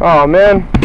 Oh man.